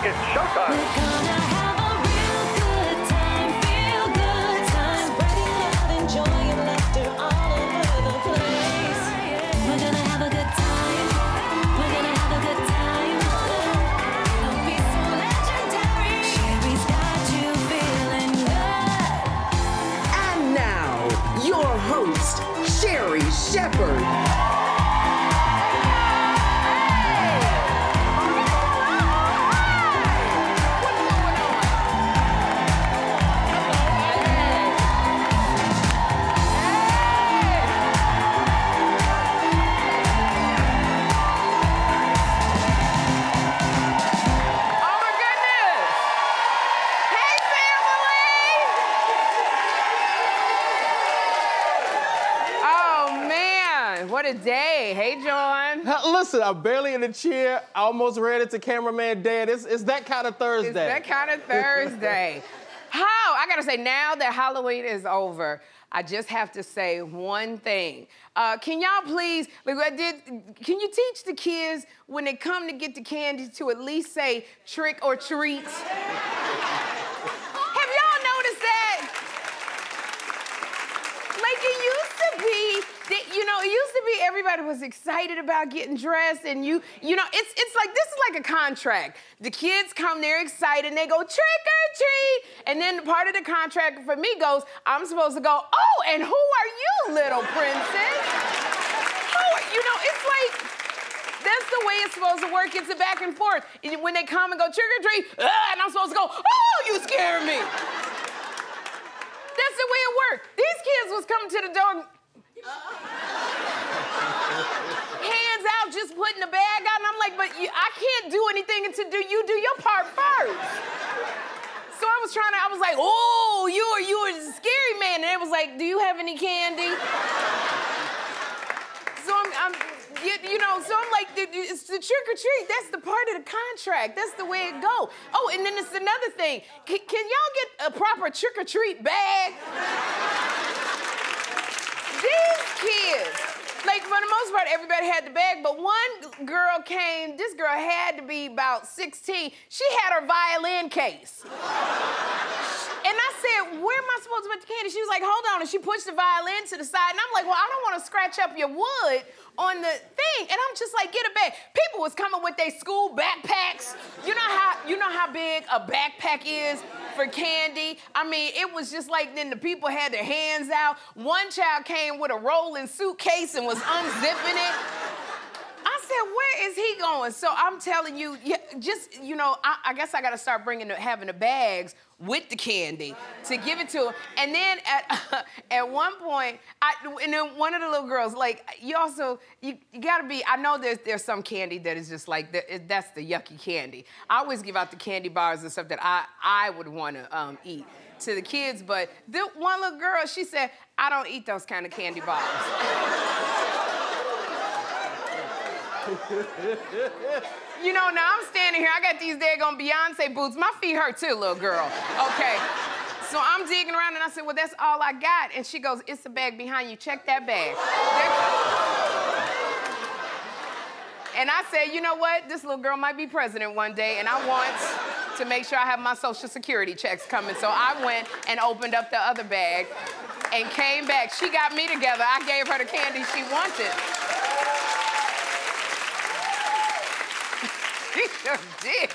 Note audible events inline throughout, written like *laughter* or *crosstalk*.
It's showtime. Listen, I'm barely in the chair, I almost ready to cameraman dad. It's, it's that kind of Thursday. It's that kind of Thursday. How? I gotta say, now that Halloween is over, I just have to say one thing. Uh, can y'all please, like I did, can you teach the kids when they come to get the candy to at least say trick or treats? have y'all noticed that? Like it used to be, that, you know, it used to be everybody was excited about getting dressed, and you, you know, it's it's like this is like a contract. The kids come, they're excited, and they go trick or treat, and then part of the contract for me goes, I'm supposed to go, oh, and who are you, little princess? Who, are-" you know, it's like. That's the way it's supposed to work. It's a back and forth. And When they come and go trick or treat, and I'm supposed to go, oh, you scared me. That's the way it worked. These kids was coming to the door, hands out, just putting the bag out, and I'm like, but you, I can't do anything until do you do your part first. So I was trying to, I was like, oh, you are you are a scary man, and it was like, do you have any candy? So I'm, I'm you, you know, so I'm like, it's the trick or treat. That's the part of the contract. That's the way it go. Oh, and then it's another thing. Can, can y'all get a proper trick or treat bag? These kids, like for the most part, everybody had the bag, but one girl came. This girl had to be about 16. She had her violin case. And I said, where am I supposed to put the candy? She was like, hold on. And she pushed the violin to the side. And I'm like, well, I don't want to scratch up your wood on the thing. And I'm just like, get a bag. People was coming with their school backpacks. You know how you know how big a backpack is for candy? I mean, it was just like then the people had their hands out. One child came with a rolling suitcase and was unzipping it. Said, where is he going? So I'm telling you, just, you know, I, I guess I got to start bringing the, having the bags with the candy to give it to him. And then at, *laughs* at one point, I, and then one of the little girls, like, you also, you, you got to be, I know there's, there's some candy that is just like, that's the yucky candy. I always give out the candy bars and stuff that I, I would want to um, eat to the kids, but the one little girl, she said, I don't eat those kind of candy bars. *laughs* *laughs* You know, now I'm standing here, I got these daggone Beyonce boots. My feet hurt too, little girl. Okay. So I'm digging around and I said, Well, that's all I got. And she goes, It's a bag behind you. Check that bag. And I said, You know what? This little girl might be president one day, and I want to make sure I have my social security checks coming. So I went and opened up the other bag and came back. She got me together. I gave her the candy she wanted. Did.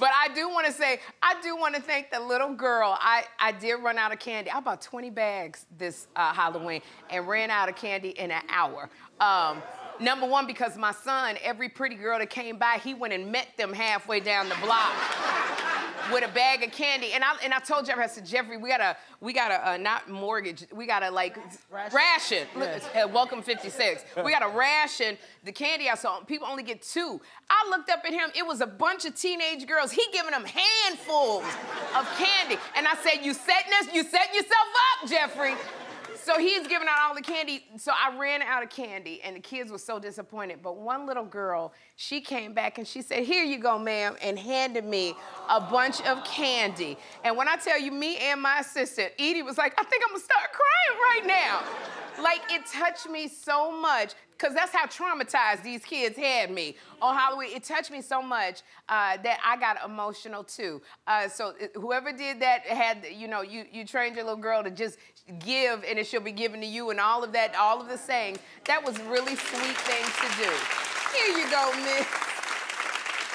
But I do want to say, I do want to thank the little girl. I, I did run out of candy. I bought 20 bags this uh, Halloween and ran out of candy in an hour. Um, number one, because my son, every pretty girl that came by, he went and met them halfway down the block. With a bag of candy. And I and I told Jeffrey, I said, Jeffrey, we gotta we gotta uh, not mortgage, we gotta like ration. Look, uh, welcome 56. We gotta ration the candy I saw. people only get two. I looked up at him. It was a bunch of teenage girls. He giving them handfuls of candy, and I said, you setting us, you setting yourself up, Jeffrey. So he's giving out all the candy. So I ran out of candy, and the kids were so disappointed. But one little girl, she came back and she said, Here you go, ma'am, and handed me a bunch of candy. And when I tell you, me and my assistant, Edie was like, I think I'm gonna start crying right now. Like, it touched me so much because that's how traumatized these kids had me on Halloween. It touched me so much uh, that I got emotional too. Uh, so whoever did that had, you know, you, you trained your little girl to just give and it shall be given to you and all of that, all of the saying. That was really sweet things to do. Here you go, miss.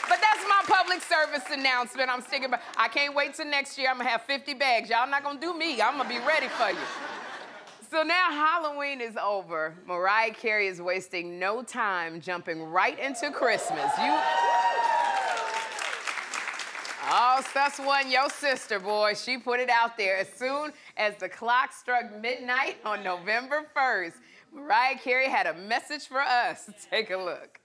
But that's my public service announcement. I'm sticking by. I can't wait till next year. I'm gonna have 50 bags. Y'all not gonna do me. I'm gonna be ready for you. So now Halloween is over. Mariah Carey is wasting no time jumping right into Christmas. You. Oh, Sus one, your sister, boy. She put it out there. As soon as the clock struck midnight *laughs* on November 1st, Mariah Carey had a message for us. *laughs* Take a look.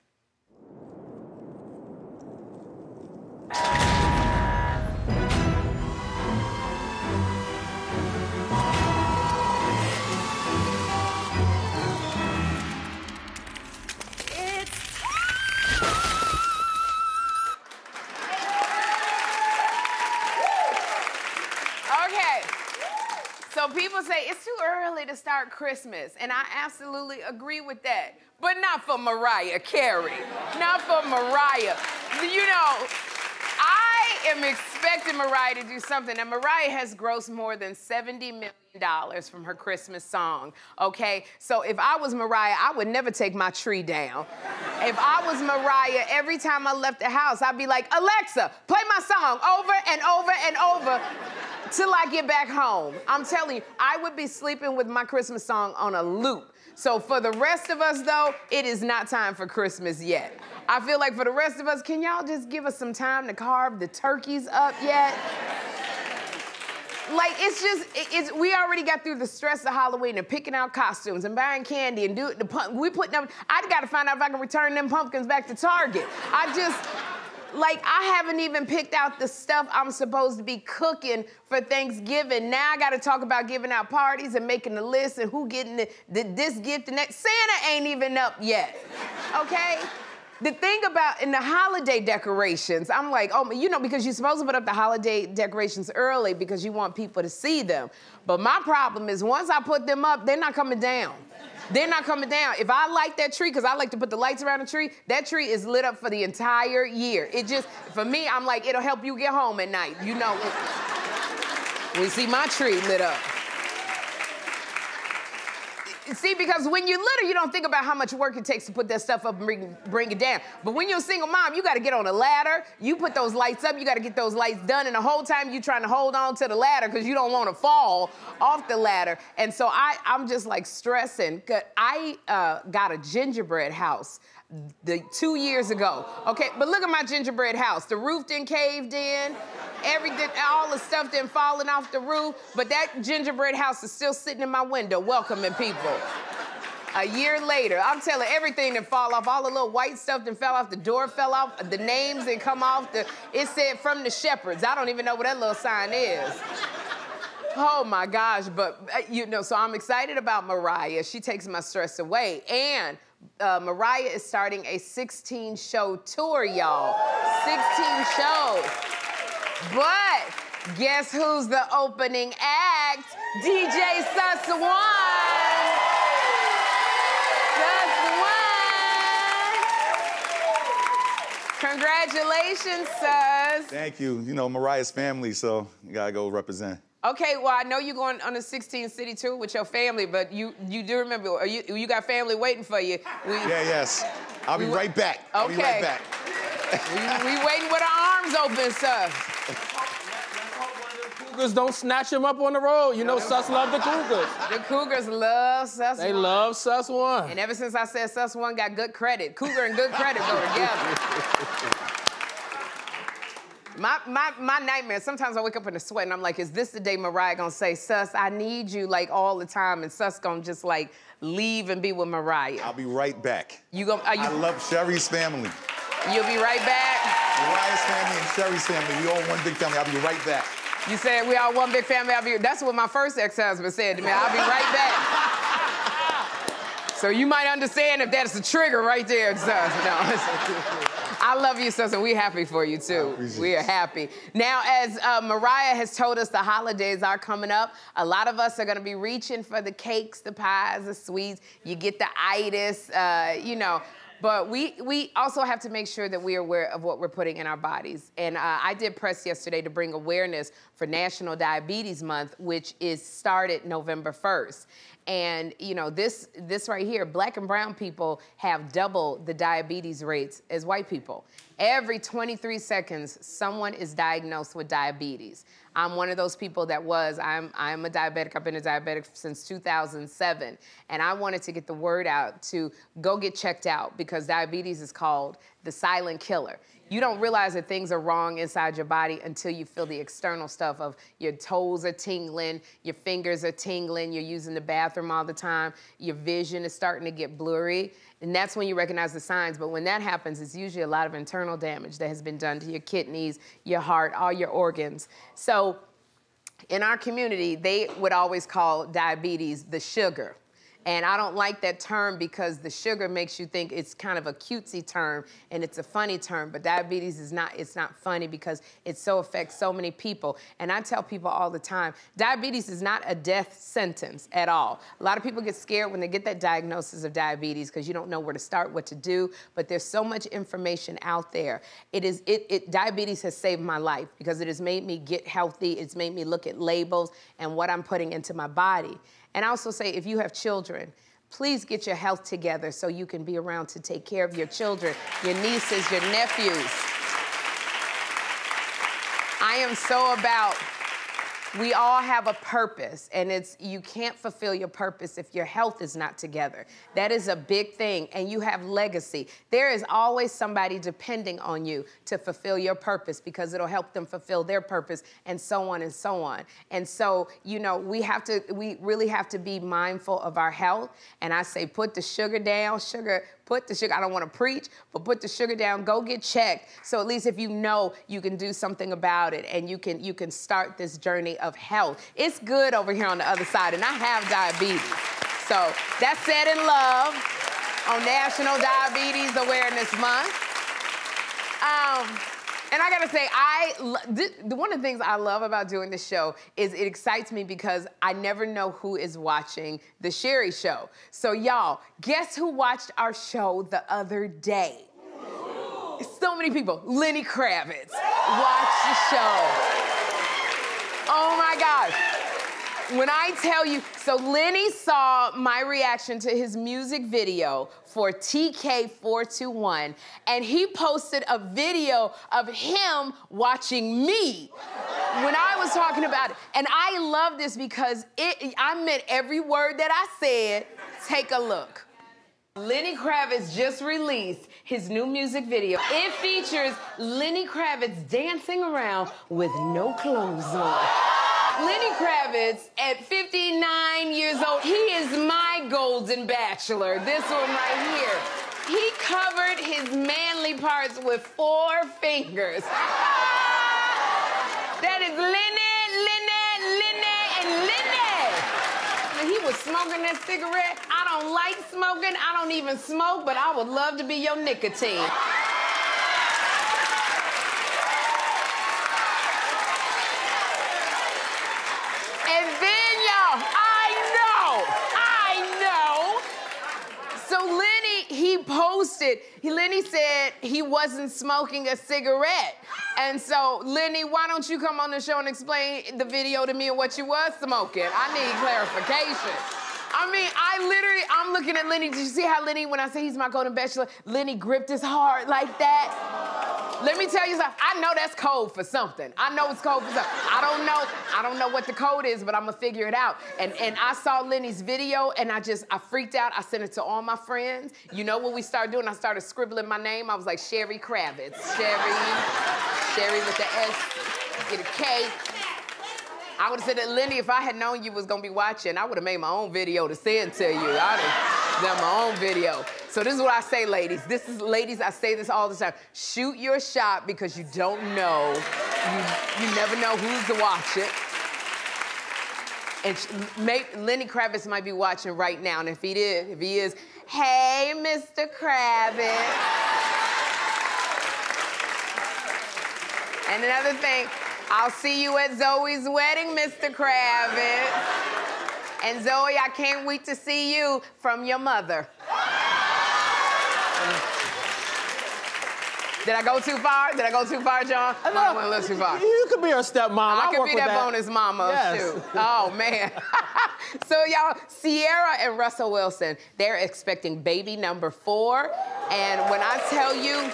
Say it's too early to start Christmas, and I absolutely agree with that. But not for Mariah Carey. Not for Mariah. You know, I am expecting Mariah to do something, and Mariah has grossed more than $70 million from her Christmas song, okay? So if I was Mariah, I would never take my tree down. If I was Mariah, every time I left the house, I'd be like, Alexa, play my song over and over and over till I get back home. I'm telling you, I would be sleeping with my Christmas song on a loop. So for the rest of us, though, it is not time for Christmas yet. I feel like for the rest of us, can y'all just give us some time to carve the turkeys up yet? Like it's just it's we already got through the stress of Halloween and picking out costumes and buying candy and do the pump. We putting up. I got to find out if I can return them pumpkins back to Target. I just like I haven't even picked out the stuff I'm supposed to be cooking for Thanksgiving. Now I got to talk about giving out parties and making the list and who getting the, the, this gift and that. Santa ain't even up yet. Okay. The thing about in the holiday decorations, I'm like, oh, you know, because you're supposed to put up the holiday decorations early because you want people to see them. But my problem is once I put them up, they're not coming down. They're not coming down. If I light that tree, because I like to put the lights around the tree, that tree is lit up for the entire year. It just, for me, I'm like, it'll help you get home at night. You know, we see my tree lit up. See, because when you're little, you don't think about how much work it takes to put that stuff up and bring, bring it down. But when you're a single mom, you got to get on a ladder. You put those lights up. You got to get those lights done. And the whole time you're trying to hold on to the ladder because you don't want to fall off the ladder. And so I, I'm just like stressing. I uh, got a gingerbread house the two years ago. Okay, but look at my gingerbread house. The roof didn't caved in. Everything, all the stuff didn't falling off the roof. But that gingerbread house is still sitting in my window, welcoming people. A year later, I'm telling everything that fall off, all the little white stuff that fell off, the door fell off, the names that come off, the, it said from the shepherds. I don't even know what that little sign is. Oh my gosh, but uh, you know, so I'm excited about Mariah. She takes my stress away. And uh, Mariah is starting a 16 show tour, y'all. 16 shows. But guess who's the opening act? DJ Sus One. Sus One. Congratulations, Sus. Thank you. You know, Mariah's family, so you gotta go represent. Okay, well, I know you're going on a 16 city tour with your family, but you you do remember are you you got family waiting for you. We, Yeah, yes. I'll be We right back. I'll be Okay. right back. we, we waiting with our arms open, sir. Cougars don't snatch him up on the road. You know, Sus love the Cougars. The Cougars love Sus They One. love Sus One. And ever since I said Sus One got good credit, Cougar and good credit go together. My, my, my nightmare, sometimes I wake up in a sweat and I'm like, is this the day Mariah gonna say, Sus, I need you like all the time, and Sus gonna just like leave and be with Mariah? I'll be right back. You gonna, are you, I love Sherri's family. you'll be right back? Mariah's family and Sherri's family. We all one big family. I'll be right back. You said we all one big family. I'll be, that's what my first ex-husband said to me. I'll be right back. *laughs* So you might understand if that's a trigger right there, Sus. No, I love you, Susan. We're happy for you too. We are happy. Now, as uh, Mariah has told us, the holidays are coming up. A lot of us are going to be reaching for the cakes, the pies, the sweets. You get the itis, uh, you know. But we, we also have to make sure that we are aware of what we're putting in our bodies. And uh, I did press yesterday to bring awareness for National Diabetes Month, which is started November 1st. And you know this this right here, black and brown people have double the diabetes rates as white people. Every 23 seconds, someone is diagnosed with diabetes. I'm one of those people that was. I'm I'm a diabetic. I've been a diabetic since 2007, and I wanted to get the word out to go get checked out because diabetes is called the silent killer. You don't realize that things are wrong inside your body until you feel the external stuff of your toes are tingling, your fingers are tingling, you're using the bathroom all the time, your vision is starting to get blurry. And that's when you recognize the signs. But when that happens, it's usually a lot of internal damage that has been done to your kidneys, your heart, all your organs. So in our community, they would always call diabetes the sugar. And I don't like that term because the sugar makes you think it's kind of a cutesy term and it's a funny term. But diabetes is not, it's not funny because it so affects so many people. And I tell people all the time, diabetes is not a death sentence at all. A lot of people get scared when they get that diagnosis of diabetes because you don't know where to start, what to do. But there's so much information out there. It is, it, it, diabetes has saved my life because it has made me get healthy. It's made me look at labels and what I'm putting into my body. And I also say, if you have children, please get your health together so you can be around to take care of your children, your nieces, your nephews. I am so about we all have a purpose and it's you can't fulfill your purpose if your health is not together. That is a big thing and you have legacy. There is always somebody depending on you to fulfill your purpose because it'll help them fulfill their purpose and so on and so on. And so you know we have to we really have to be mindful of our health. And i say put the sugar down sugar put the sugar i don't want to preach but put the sugar down go get checked. So at least if you know you can do something about it and you can you can start this journey of health. It's good over here on the other side and i have diabetes. So that's said in love on national diabetes awareness month. Um, and I gotta say, I one of the things I love about doing this show is it excites me because I never know who is watching the Sherri Show. So y'all, guess who watched our show the other day? So many people. Lenny Kravitz watched the show. Oh my gosh. When I tell you, so Lenny saw my reaction to his music video for TK421, and he posted a video of him watching me when I was talking about it. And I love this because it, I meant every word that I said. Take a look. Lenny Kravitz just released his new music video. It features Lenny Kravitz dancing around with no clothes on. Lenny Kravitz, at 59 years old, he is my golden bachelor. This one right here. He covered his manly parts with four fingers. That is Lenny, Lenny, Lenny, and Lenny. He was smoking that cigarette. I don't like smoking. I don't even smoke, but I would love to be your nicotine. And then, y'all, I know, I know. So Lenny, he posted, he, Lenny said he wasn't smoking a cigarette. And so, Lenny, why don't you come on the show and explain the video to me and what you was smoking? I need clarification. I mean, I literally, I'm looking at Lenny. Did you see how Lenny, when I say he's my golden bachelor, Lenny gripped his heart like that? Let me tell you something. I know that's code for something. I know it's code for something. I don't know. I don't know what the code is, but I'm gonna figure it out. And and I saw Lenny's video, and I just I freaked out. I sent it to all my friends. You know what we started doing? I started scribbling my name. I was like Sherri Kravitz. Sherri, Sherri with the S, get a K. I would have said that Lenny, if I had known you was gonna be watching, I would have made my own video to send to you. I'd have done my own video. So this is what I say, ladies. This is, ladies, I say this all the time. Shoot your shot because you don't know. You, you never know who's to watch it. And sh- may, Lenny Kravitz might be watching right now, and if he is, if he is, hey, Mr. Kravitz. And another thing, I'll see you at Zoe's wedding, Mr. Kravitz. And Zoe, I can't wait to see you from your mother. Did I go too far? Did I go too far, John? I No, went a little too far. You could be her stepmom. I I'll could be with that, bonus mama. Yes. Shoot. *laughs* Oh man. *laughs* so y'all, Ciara and Russell Wilson, they're expecting baby number four. And when I tell you,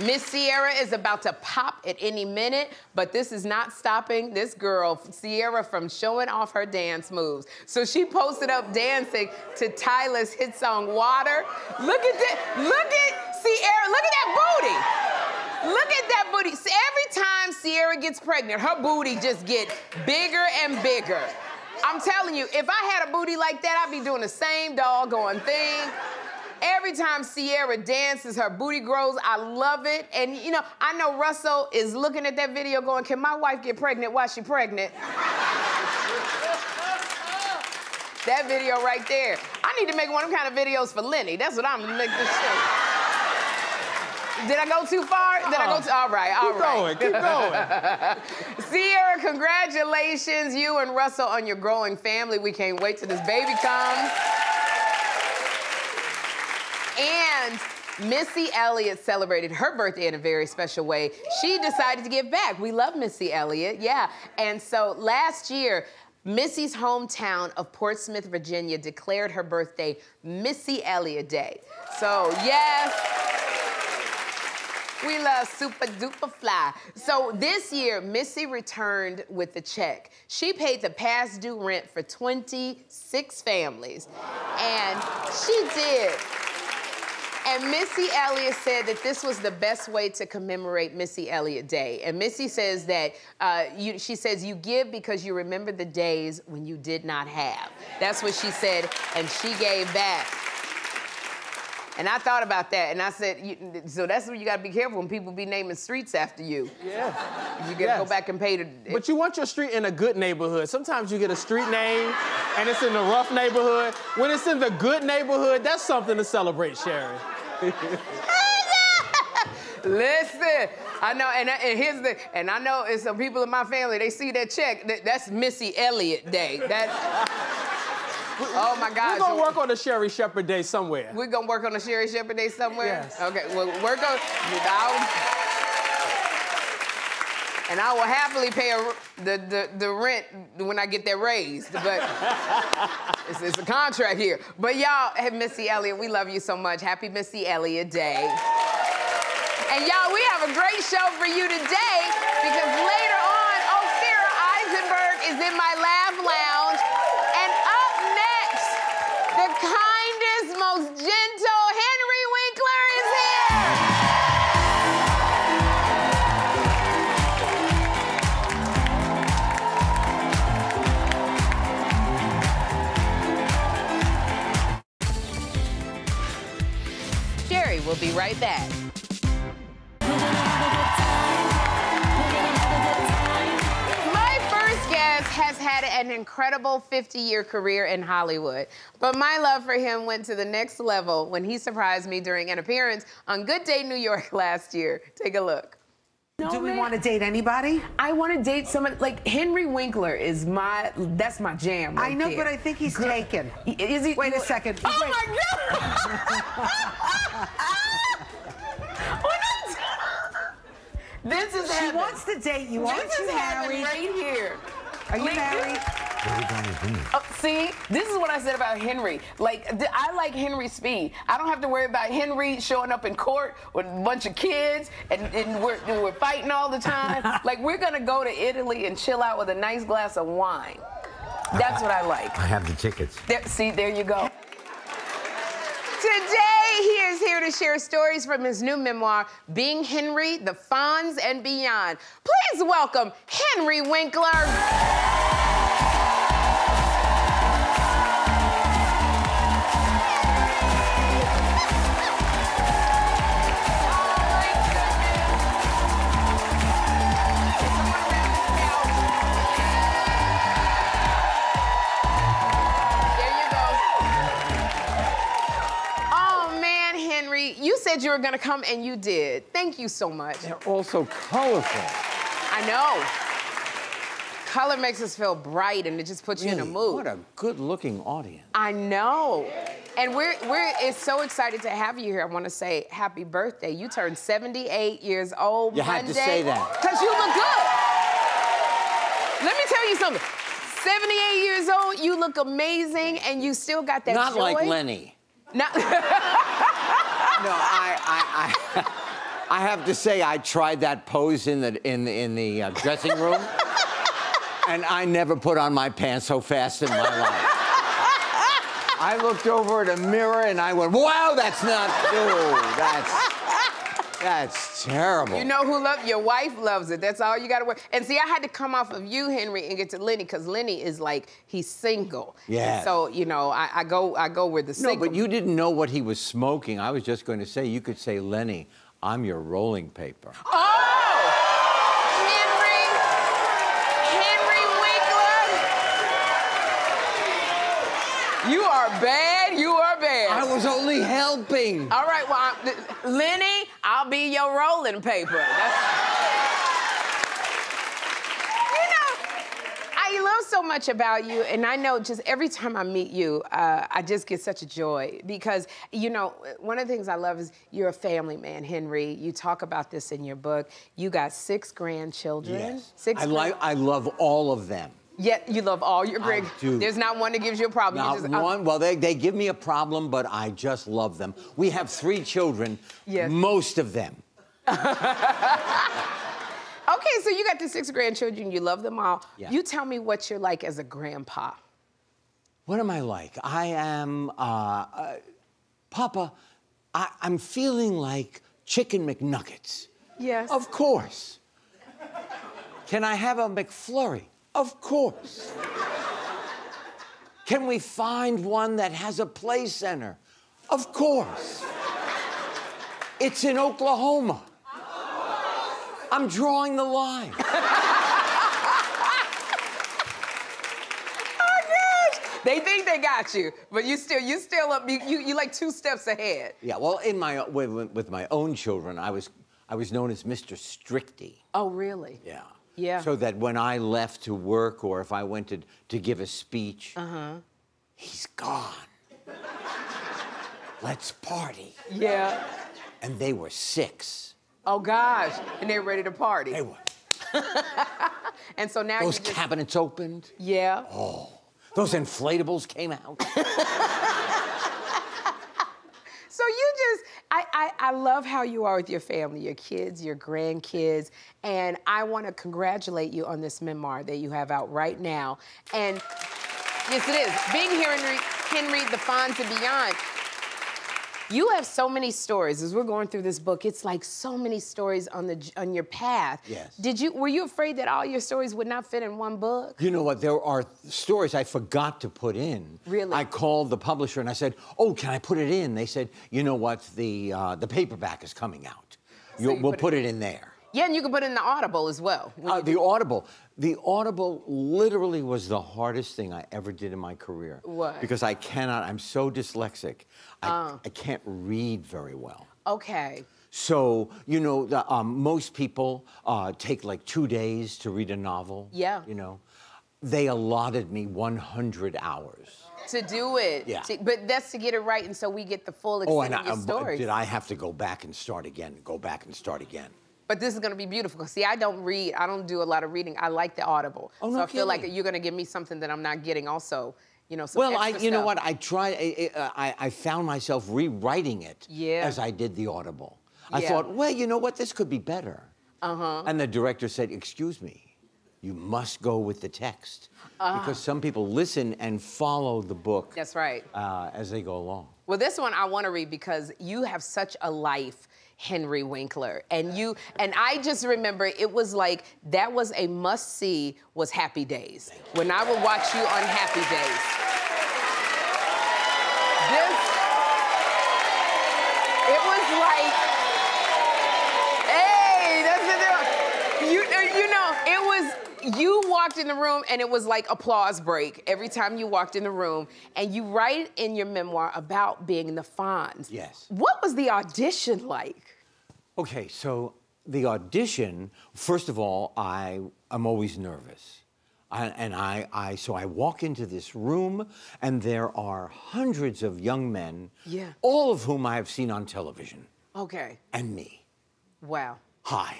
Miss Ciara is about to pop at any minute, but this is not stopping this girl, Ciara, from showing off her dance moves. So she posted up dancing to Tyla's hit song Water. Look at that. Look at Ciara. Look at that booty. Look at that booty. Every time Ciara gets pregnant, her booty just get bigger and bigger. I'm telling you, if I had a booty like that, I'd be doing the same doggone thing. Every time Ciara dances, her booty grows. I love it. And you know, I know Russell is looking at that video going, can my wife get pregnant while she pregnant? that video right there. I need to make one of them kind of videos for Lenny. That's what I'm gonna make this show. Did I go too far? Did I go uh-uh. too? All right, all Keep right. going, keep going. *laughs* Ciara, congratulations, you and Russell, on your growing family. We can't wait till this baby comes. And Missy Elliott celebrated her birthday in a very special way. She decided to give back. We love Missy Elliott, yeah. And so last year, Missy's hometown of Portsmouth, Virginia declared her birthday Missy Elliott Day. So, yes. We love super duper fly. So this year, Missy returned with the check. She paid the past due rent for 26 families. And she did. And Missy Elliott said that this was the best way to commemorate Missy Elliott Day. And Missy says that uh, you, she says you give because you remember the days when you did not have. That's what she said, and she gave back. And I thought about that, and I said, you, so that's what you got to be careful when people be naming streets after you. Yeah. You got to Yes. go back and pay the. But you want your street in a good neighborhood. Sometimes you get a street name and it's in the rough neighborhood. When it's in the good neighborhood, that's something to celebrate, Sherri. *laughs* Listen, I know, and, and here's the, and I know it's some people in my family. They see that check. That, that's Missy Elliott Day. That. oh my God! We're gonna work on the Sherri Shepherd Day somewhere. We're gonna work on the Sherri Shepherd Day somewhere. Yes. Okay. Well, work on. And I will happily pay a, the, the the rent when I get that raised. But *laughs* it's, it's a contract here. But y'all, hey, Missy Elliott, we love you so much. Happy Missy Elliott Day. And y'all, we have a great show for you today because later on, Ophira Eisenberg is in my laugh Will be right back. My first guest has had an incredible 50 year career in Hollywood, but my love for him went to the next level when he surprised me during an appearance on Good Day New York *laughs* last year. Take a look. Do we want to date anybody? I want to date someone like Henry Winkler is my that's my jam. I know, there. but I think he's taken. Is he? Wait a second. Oh Wait. my god! *laughs* *laughs* this is She heaven. wants to date you. Aren't This you is heaven married? right here. Are you Like, married? Oh, see, this is what I said about Henry. Like, th- I like Henry Speed. I don't have to worry about Henry showing up in court with a bunch of kids and, and we're, and we're fighting all the time. *laughs* like, we're gonna go to Italy and chill out with a nice glass of wine. That's what I like. I have the tickets. There, see, there you go. Today, he is here to share stories from his new memoir, Being Henry, The Fonz, and Beyond. Please welcome Henry Winkler. You go. Man, Henry, you said you were gonna come, and you did. Thank you so much. They're also colorful. I know. Color makes us feel bright, and it just puts you in a mood. What a good-looking audience. I know. And we're we're is so excited to have you here. I want to say happy birthday. You turned 78 years old You had Monday. to say that. Cause you look good. Let me tell you something. 78 years old, you look amazing, and you still got that Not joy. like Lenny. Not- *laughs* No, I, I, I, *laughs* I have to say, I tried that pose in the in the, in the uh, dressing room, and I never put on my pants so fast in my life. I looked over at a mirror and I went, "Wow, that's not dude. That's that's terrible." You know who loves your wife loves it. That's all you gotta work. And see, I had to come off of you, Henry, and get to Lenny, because Lenny is like he's single. Yeah. And so you know, I, I go I go where the single. no, but you didn't know what he was smoking. I was just going to say, you could say, Lenny, I'm your rolling paper. Oh! Henry! Henry Winkler! You are bad, you are bad. I was only helping. All right, well, I'm, Lenny, I'll be your rolling paper. That's... You know, I love so much about you, and I know just every time I meet you, uh, I just get such a joy because, you know, one of the things I love is you're a family man, Henry. You talk about this in your book. You got six grandchildren. Yes. Six I like. I love all of them. Yet you love all your do. There's not one that gives you a problem. Not just- uh, one. Well, they, they give me a problem, but I just love them. We have three children. Yes. Most of them. *laughs* Okay, so you got the six grandchildren. You love them all. Yeah. You tell me what you're like as a grandpa. What am I like? I am, uh, uh, Papa. I, I'm feeling like Chicken McNuggets. Yes. Of course. Can I have a McFlurry? Of course. Can we find one that has a play center? Of course. It's in Oklahoma. I'm drawing the line. *laughs* Oh gosh! They think they got you, but you still you still up. You you, you like two steps ahead. Yeah, well, in my with, with my own children, I was I was known as Mr. Stricty. Oh really? Yeah. Yeah. So that when I left to work or if I went to, to give a speech, Uh-huh. he's gone. Let's party. Yeah. And they were six. Oh gosh! And they're ready to party. They were. *laughs* And so now Those just cabinets opened. yeah. Oh. Those inflatables came out. *laughs* So you just, I, I, I love how you are with your family, your kids, your grandkids, and I want to congratulate you on this memoir that you have out right now. And yes, it is. Being here, in Henry, Henry, the Fonz and Beyond. You have so many stories as we're going through this book. It's like so many stories on the on your path. Yes. Did you were you afraid that all your stories would not fit in one book? You know what? There are stories I forgot to put in. Really? I called the publisher and I said, "Oh, can I put it in?" They said, "You know what? The uh, the paperback is coming out. You, you we'll put it put it in there." Yeah, and you can put in the Audible as well. Uh, the Audible. The Audible literally was the hardest thing I ever did in my career. Why? Because I cannot, I'm so dyslexic. I, I can't read very well. okay. So, you know, the, um, most people uh, take like two days to read a novel. Yeah. You know, they allotted me 100 hours. to do it. Yeah. To- but that's to get it right, and so we get the full extent Oh, and of your um, stories. did I have to go back and start again, go back and start again? But this is gonna be beautiful. 'cause See, I don't read. I don't do a lot of reading. I like the Audible. Oh, no so I feel like you're gonna give me something that I'm not getting. Also, you know. Some Well, I, you know what? I tried. I, I, I found myself rewriting it Yeah. as I did the Audible. I Yeah. thought, well, you know what? This could be better. Uh-huh. And the director said, "Excuse me, you must go with the text because some people listen and follow the book. That's right. Uh, as they go along. Well, this one I want to read because you have such a life, Henry Winkler, and you and I just remember it was like that was a must see was Happy Days. When I would watch you on Happy Days. This it was like, hey, that's the deal. You you know it was you walked in the room and it was like applause break every time you walked in the room. And you write in your memoir about being in the Fonz. Yes. What was the audition like? Okay, so the audition, first of all, I am always nervous. I, and I, I, so I walk into this room, and there are hundreds of young men, Yeah. all of whom I have seen on television, Okay. and me. Wow. Hi.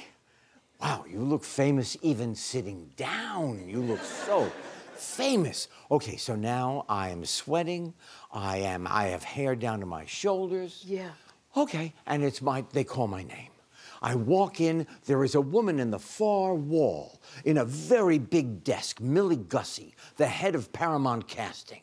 Wow, you look famous even sitting down. You look so famous. Okay, so now I am sweating. I am I have hair down to my shoulders. Yeah. Okay, and it's my they call my name. I walk in, there is a woman in the far wall in a very big desk, Millie Gusse, the head of Paramount Casting.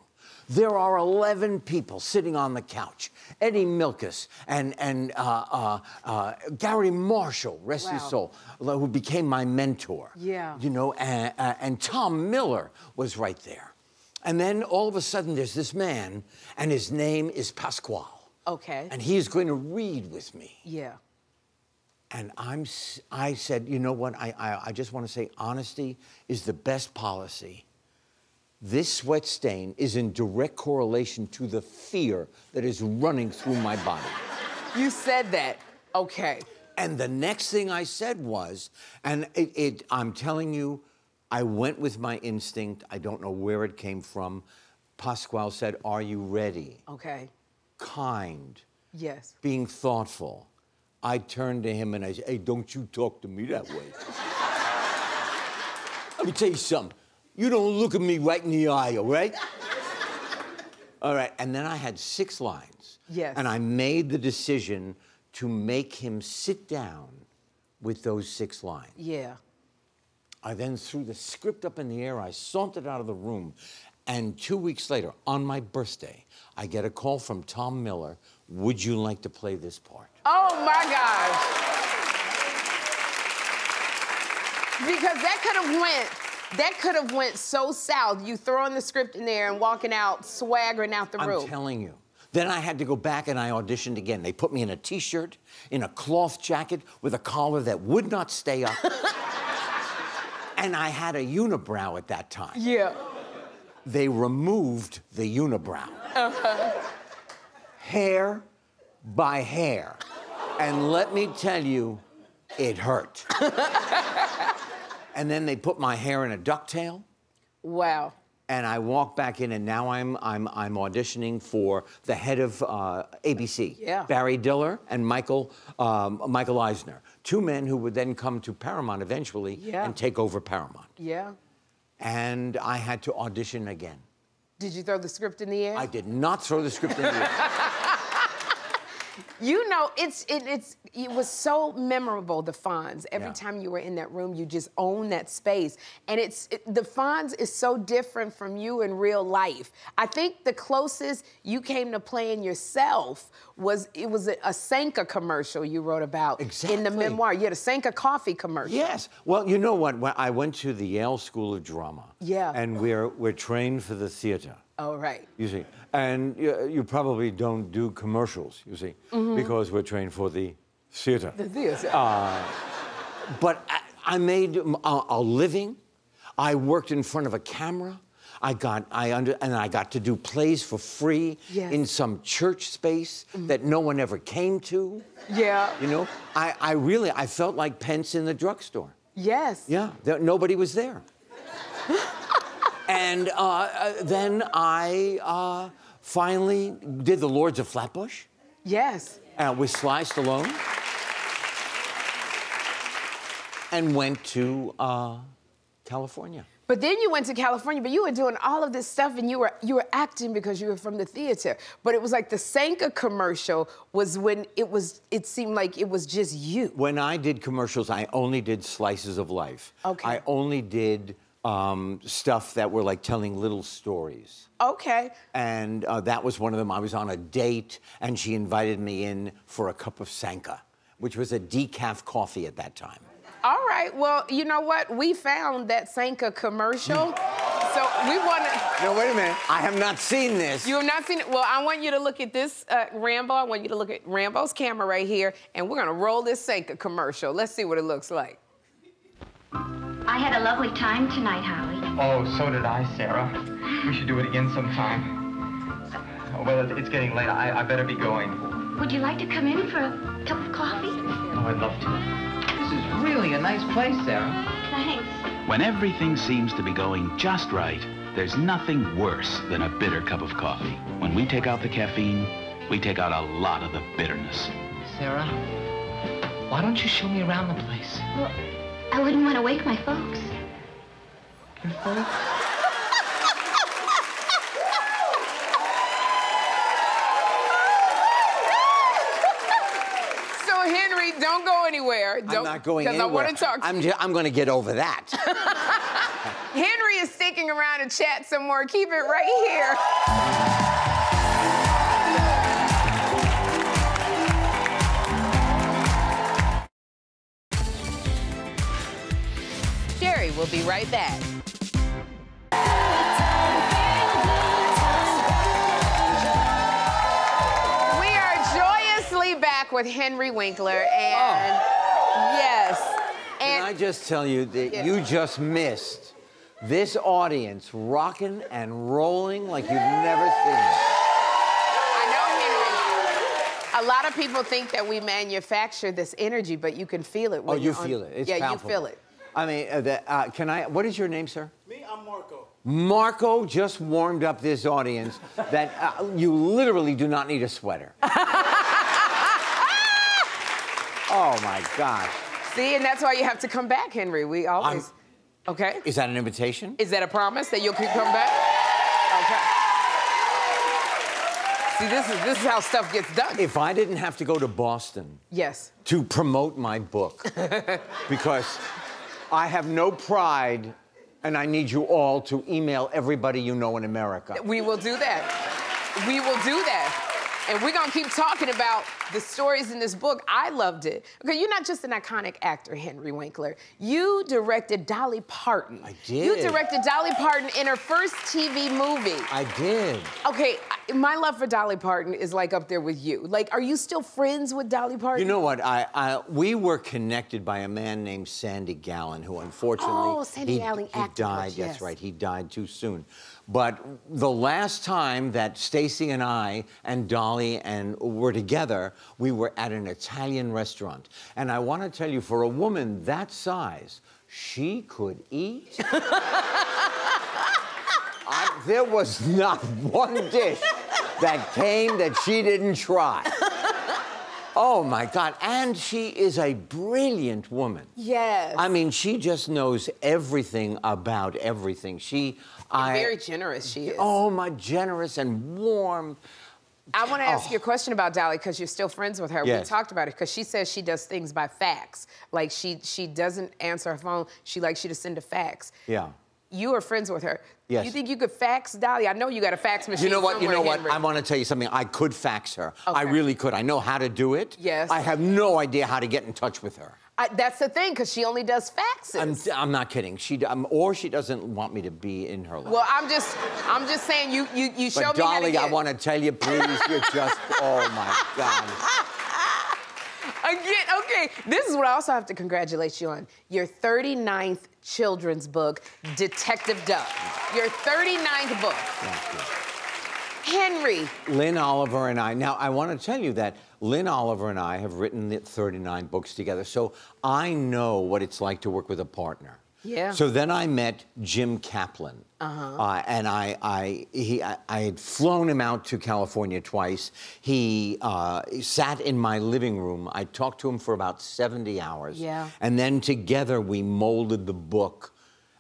There are 11 people sitting on the couch. Eddie Milkis and, and uh, uh, uh, Garry Marshall, rest his soul, who became my mentor. Yeah. You know, and, uh, and Tom Miller was right there. And then all of a sudden there's this man, and his name is Pasquale. Okay. And he is going to read with me. yeah. And I'm, I said, you know what? I, I, I just want to say honesty is the best policy. This sweat stain is in direct correlation to the fear that is running through my body. You said that. Okay. And the next thing I said was, and it, it, I'm telling you, I went with my instinct. I don't know where it came from. Pasquale said, Are you ready? Okay. Kind, Yes. being thoughtful. I turned to him and I said, Hey, don't you talk to me that way. *laughs* Let me tell you something. You don't look at me right in the eye, all right? *laughs* all right, and then I had six lines. Yes. And I made the decision to make him sit down with those six lines. Yeah. I then threw the script up in the air. I sauntered out of the room. And two weeks later, on my birthday, I get a call from Tom Miller. Would you like to play this part? Oh my gosh. Because that could have went that could have went so south. You throwing the script in there and walking out, swaggering out the I'm room. telling you. Then I had to go back and I auditioned again. They put me in a t shirt, in a cloth jacket with a collar that would not stay up. *laughs* and I had a unibrow at that time. yeah. They removed the unibrow. Okay. Hair by hair. And let me tell you, it hurt. *laughs* and then they put my hair in a ducktail. Wow. and I walk back in, and now I'm I'm I'm auditioning for the head of uh, ABC, Yeah. Barry Diller and Michael um, Michael Eisner, two men who would then come to Paramount eventually Yeah. and take over Paramount. Yeah. And I had to audition again. Did you throw the script in the air? I did not throw the script in the air. *laughs* You know, it's it, it's it was so memorable. The Fonz. Every Yeah. time you were in that room, you just own that space, and it's it, the Fonz is so different from you in real life. I think the closest you came to playing yourself was it was a, a Sanka commercial you wrote about exactly. in the memoir. You had a Sanka coffee commercial. Yes. Well, you know what? When I went to the Yale School of Drama. Yeah. And we're we're trained for the theater. Oh right. You see, and you, you probably don't do commercials. You see, because we're trained for the theater. The theater. But I, I made a, a living. I worked in front of a camera. I got I under and I got to do plays for free Yes. in some church space that no one ever came to. yeah. You know, I, I really I felt like Pence in the drugstore. Yes. Yeah, there, nobody was there. *laughs* and uh, uh, then I uh, finally did the Lords of Flatbush Yes. uh, with Sly Stallone and went to uh, California. But then you went to California, but you were doing all of this stuff and you were you were acting because you were from the theater. But it was like the Sanka commercial was when it was it seemed like it was just you. When I did commercials, I only did slices of life. Okay. I only did um, stuff that were like telling little stories. Okay. And uh, that was one of them. I was on a date, and she invited me in for a cup of Sanka, which was a decaf coffee at that time. All right. Well, you know what? We found that Sanka commercial. *laughs* so we want to No, wait a minute. I have not seen this. You have not seen it. Well, I want you to look at this, uh, Rambo. I want you to look at Rambo's camera right here, and we're gonna roll this Sanka commercial. Let's see what it looks like. I had a lovely time tonight, Howie. Oh, so did I, Sarah. We should do it again sometime. Oh, Well, it's getting late. I, I better be going. Would you like to come in for a cup of coffee? Oh, I'd love to. This is really a nice place, Sarah. Thanks. When everything seems to be going just right, there's nothing worse than a bitter cup of coffee. When we take out the caffeine, we take out a lot of the bitterness. Sarah, why don't you show me around the place? Well, I wouldn't want to wake my folks. Your folks? So Henry, don't go anywhere. Don't, I'm not going anywhere. Because I anywhere. want to talk to I'm, you. ju- I'm going to get over that. *laughs* *laughs* Henry is sticking around to chat some more. Keep it right here. Will be right back. We are joyously back with Henry Winkler, and oh. yes, Can I just tell you that Yeah. you just missed this audience rocking and rolling like you've never seen. I know Henry. A lot of people think that we manufacture this energy, but you can feel it. Oh, When you you're on- feel it. It's yeah, you feel it. I mean, uh, the, uh, can I? What is your name, sir? Me, I'm Marco. Marco just warmed up this audience *laughs* that uh, you literally do not need a sweater. *laughs* oh my gosh! See, and that's why you have to come back, Henry. We always. okay. Is that an invitation? Is that a promise that you'll keep coming back? Okay. See, this is this is how stuff gets done. If I didn't have to go to Boston yes. to promote my book, *laughs* because I have no pride, and I need you all to email everybody you know in America. We will do that. We will do that. And we're gonna keep talking about the stories in this book. I loved it. Okay, you're not just an iconic actor, Henry Winkler. You directed Dolly Parton. I did. You directed Dolly Parton in her first TV movie. I did. Okay, my love for Dolly Parton is like up there with you. Like, are you still friends with Dolly Parton? You know what? I, I we were connected by a man named Sandy Gallin, who unfortunately Oh, Sandy he, Gallin, he died. yes. That's right. He died too soon. But the last time that Stacey and I and Dolly and were together, we were at an Italian restaurant. And I want to tell you, for a woman that size, she could eat. I, there was not one dish that came that she didn't try. Oh my God. And she is a brilliant woman. Yes. I mean, she just knows everything about everything. She, I. Very generous she is. Oh, my generous and warm. I want to ask oh. you a question about Dolly because you're still friends with her. We Oh. Talked about it because she says she does things by fax. Like she she doesn't answer her phone. She likes you to send a fax. Yeah. You are friends with her. Yes. You think you could fax Dolly? I know you got a fax machine. You know what? You know what? Henry. I want to tell you something. I could fax her. I really could. I know how to do it. Yes. I have no idea how to get in touch with her. I, that's the thing because she only does faxes. I'm, I'm not kidding. She, um, or she doesn't want me to be in her life. well, I'm just I'm just saying you you you show but me how to Dolly, get I want to tell you, please, you're just, oh my God. *laughs* Again, okay. This is what I also have to congratulate you on. Your 39th children's book, Detective Duck. Your 39th book. Henry, Lin Oliver and I. Now, I want to tell you that Lin Oliver and I have written the 39 books together, so I know what it's like to work with a partner. Yeah. So then I met Jim Kaplan. Uh-huh. Uh, and I, I, he, I, I had flown him out to California twice. He, uh, sat in my living room. I talked to him for about 70 hours. Yeah. And then together we molded the book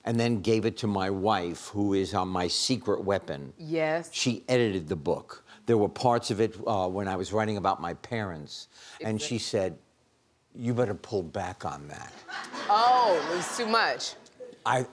and then gave it to my wife, who is on my secret weapon. yes. She edited the book. There were parts of it uh, when I was writing about my parents, and she said, "You better pull back on that." Oh, it was too much. I,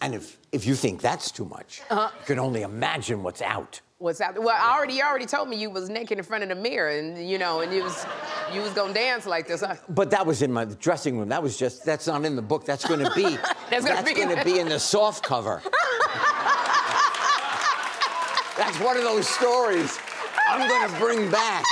and if if you think that's too much, Uh-huh. you can only imagine what's out. What's out? Well, I already, you already told me you was naked in front of the mirror, and you know, and you was, you was gonna dance like this. But that was in my dressing room. That was just that's not in the book. That's going to be *laughs* That's gonna be- gonna be in the soft cover. *laughs* that's one of those stories I'm going to bring back.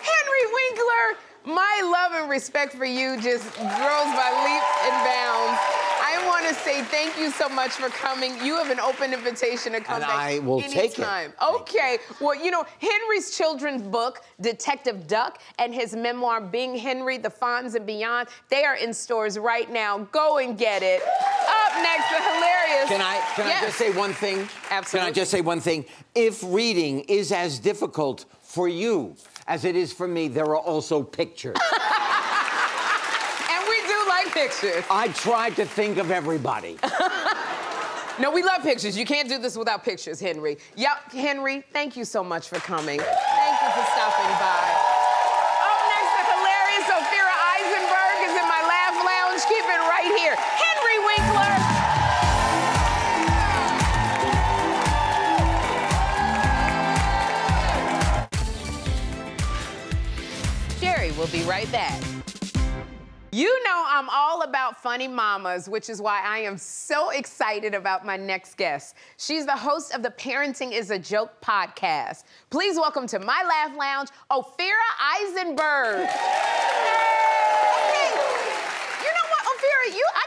Henry Winkler, My love and respect for you just grows by leaps and bounds. I want to say thank you so much for coming. You have an open invitation to come And back I will take it. anytime. Okay. Well, you know, Henry's children's book, Detective Duck, and his memoir, Being Henry, The Fonz and Beyond, they are in stores right now. Go and get it. Up next, the hilarious. Can I can I just say one thing? Absolutely. Can I just say one thing? If reading is as difficult for you as it is for me, there are also pictures. *laughs* And we do like pictures. I tried to think of everybody. *laughs* No, we love pictures. You can't do this without pictures, Henry. Yep, Henry, thank you so much for coming. Thank you for stopping Will be right back. You know I'm all about funny mamas, which is why I am so excited about my next guest. She's the host of the Parenting is a Joke podcast. Please welcome to my laugh lounge, Ophira Eisenberg. You know what, Ophira? You, you, I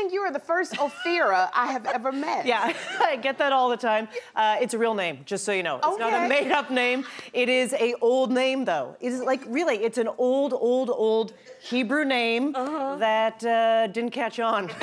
think you are the first Ophira I have ever met. Yeah, *laughs* I get that all the time. Uh, it's a real name, just so you know. It's not a made-up name. It is a old name, though. It is like really, it's an old, old, old Hebrew name Uh-huh. that uh, didn't catch on. *laughs*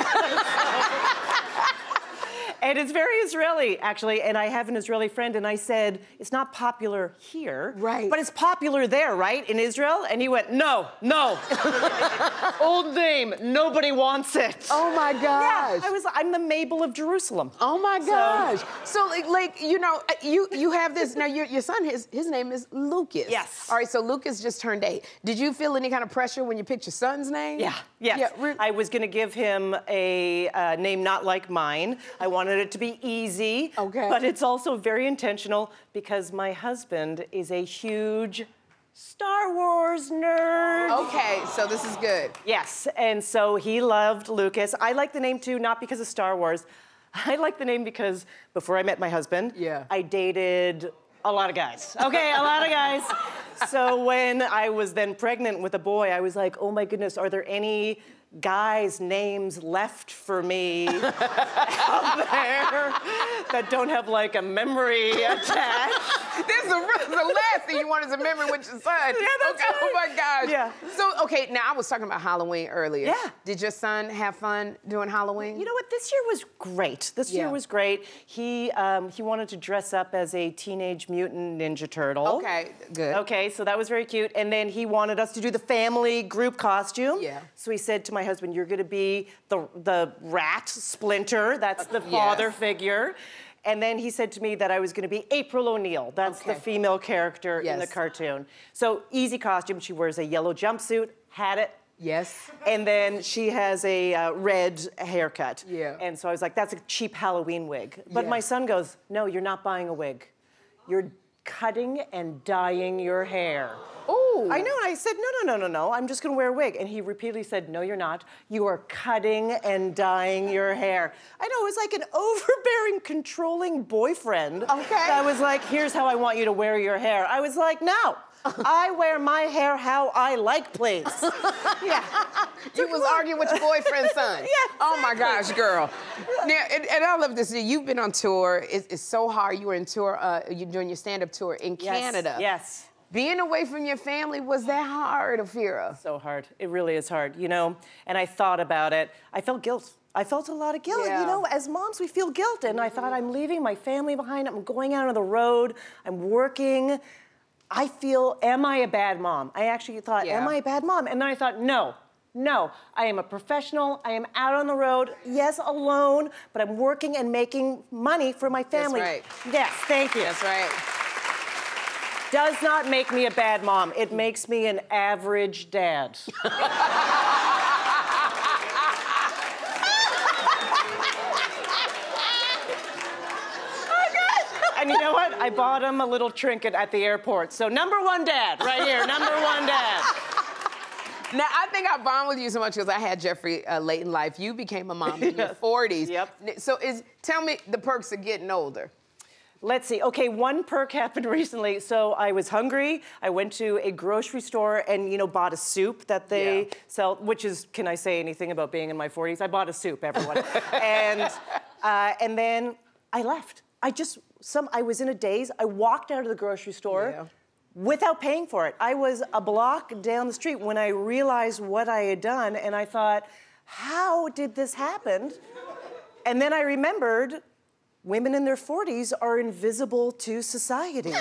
And it's very Israeli, actually. And I have an Israeli friend, and I said, it's not popular here. Right. But it's popular there, right? In Israel? And he went, no, no. *laughs* Old name, nobody wants it. Oh my Yeah, gosh. I was, I'm the Mabel of Jerusalem. Oh my gosh! So, like, like you know, uh, you you have this now. Your your son, his his name is Lucas. Yes. All right. So Lucas just turned eight. Did you feel any kind of pressure when you picked your son's name? Yeah, yes. Yeah. I was going to give him a uh, name not like mine. I wanted it to be easy. Okay. But it's also very intentional because my husband is a huge Star Wars nerd. okay. So this is good. Yes, and so he loved Lucas. I like the name too, not because of Star Wars. *laughs* I like the name because before I met my husband, Yeah. I dated a lot of guys. Okay, a lot of guys. *laughs* So when I was then pregnant with a boy, I was like, oh my goodness, are there any guys' names left for me *laughs* out there that don't have like a memory attached? This is the, the last thing you want is a memory with your son. *laughs* Yeah, that's okay. Oh my gosh. Yeah. So okay, now I was talking about Halloween earlier. Yeah. Did your son have fun doing Halloween? You know what? This year was great. This year was great. He um, he wanted to dress up as a teenage mutant ninja turtle. Okay. Good. Okay, so that was very cute. And then he wanted us to do the family group costume. Yeah. So he said to my husband, "You're going to be the the rat Splinter. That's the yes. father figure." And then he said to me that I was going to be April O'Neil. That's the female character in the cartoon. So easy costume. She wears a yellow jumpsuit, had it, Yes. and then she has a uh, red haircut. Yeah. And so I was like, that's a cheap Halloween wig. But Yeah. my son goes, no, you're not buying a wig. You're cutting and dyeing your hair. Oh. I know. And I said, no, no, no, no, no. I'm just going to wear a wig. And he repeatedly said, no, you're not. You are cutting and dyeing your hair. I know. It was like an *laughs* overbearing, controlling boyfriend. Okay. That was like, here's how I want you to wear your hair. I was like, no. I wear my hair how I like, please. *laughs* yeah. You was arguing with your boyfriend's son. *laughs* Yeah, Oh my gosh, girl. Now, and, and I love this. You've been on tour. It's, it's so hard. You were in tour. Uh, you're doing your stand-up tour in Yes, Canada. Yes. Being away from your family was that hard, Ophira? So hard. It really is hard, you know? And I thought about it. I felt guilt. I felt a lot of guilt. Yeah. You know, as moms, we feel guilt. And I thought, I'm leaving my family behind. I'm going out on the road. I'm working. I feel, am I a bad mom? I actually thought, Yeah. am I a bad mom? And then I thought, no. No, I am a professional. I am out on the road, yes, alone, but I'm working and making money for my family. right. Yes, thank you. That's right. Does not make me a bad mom. It makes me an average dad. *laughs* And you know what? I bought him a little trinket at the airport. So number one dad, right here, number one dad. *laughs* Now, I think I bond with you so much because I had Jeffrey uh, late in life. You became a mom in *laughs* your 40s. Yep. So, is tell me the perks of getting older. Let's see. Okay, one perk *laughs* happened recently. So I was hungry. I went to a grocery store and you know bought a soup that they Yeah. sell, which is can I say anything about being in my 40s? I bought a soup, everyone, and uh, and then I left. I just some I was in a daze. I walked out of the grocery store. Yeah. Without paying for it. I was a block down the street when I realized what I had done, and I thought, how did this happen? And then I remembered women in their 40s are invisible to society. *laughs*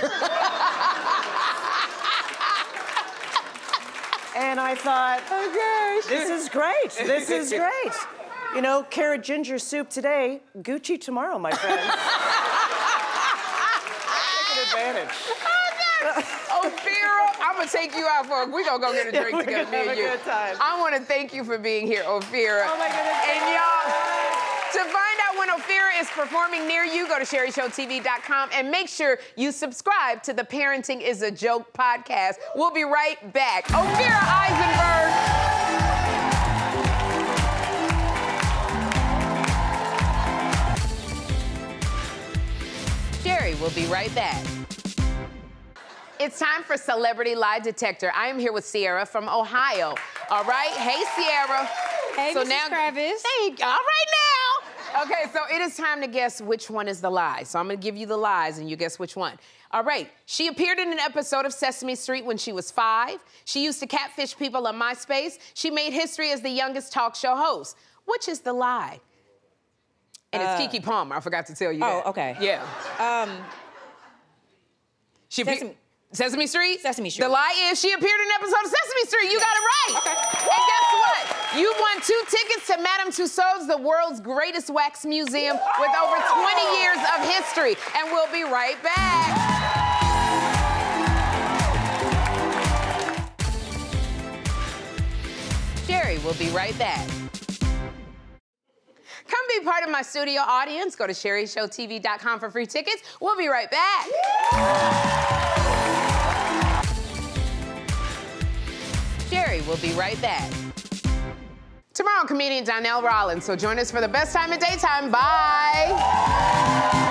and I thought, oh gosh, this is great. This is *laughs* great. You know, carrot ginger soup today, Gucci tomorrow, my friend. *laughs* Take advantage. *laughs* Ophira, I'm gonna take you out for a. We gonna go get a Yeah, drink we're together, gonna me and a you. good time. I want to thank you for being here, Ophira. Oh my goodness, And y'all, to find out when Ophira is performing near you, go to SherriShowTV.com and make sure you subscribe to the Parenting Is a Joke podcast. We'll be right back. Ophira Eisenberg. Will be right back. It's time for Celebrity Lie Detector. I am here with Sierra from Ohio. All right? Hey, Sierra. Hey, Mrs. Travis. Hey, All right now. Okay, so it is time to guess which one is the lie. So I'm gonna give you the lies and you guess which one. All right. She appeared in an episode of Sesame Street when she was five. She used to catfish people on MySpace. She made history as the youngest talk show host. Which is the lie? And it's Uh, Keke Palmer. I forgot to tell you Oh, that. okay. Yeah. Um, She Sesame- Sesame Street? Sesame Street. The lie is she appeared in an episode of Sesame Street. You got it right. Okay. And guess what? You won two tickets to Madame Tussauds, the world's greatest wax museum with over 20 years of history. And we'll be right back. Sherri will be right back. Come be part of my studio audience. Go to SherriShowTV.com for free tickets. We'll be right back. Sherri will be right back. Tomorrow, comedian Donnell Rawlings. So join us for the best time of daytime. Bye.